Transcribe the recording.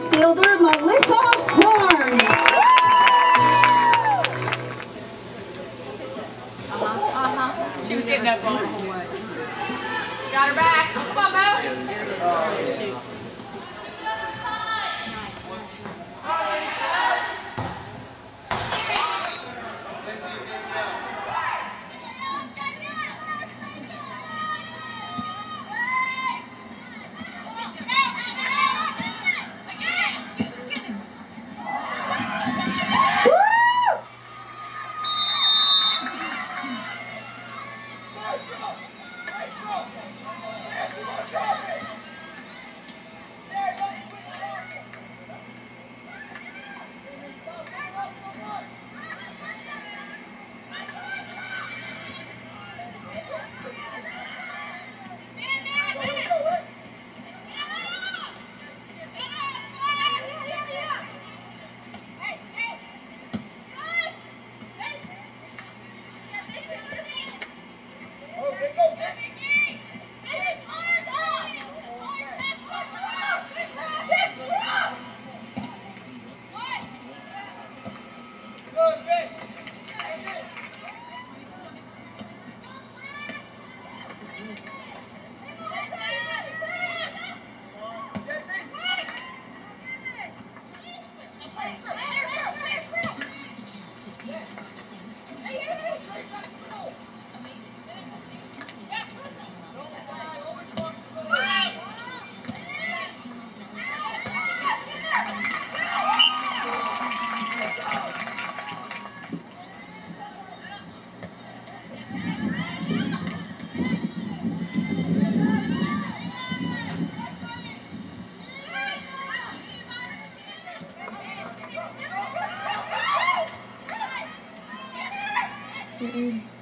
midfielder Melissa Horn. Uh-huh. She was getting that ball. Got her back. Mm-mm.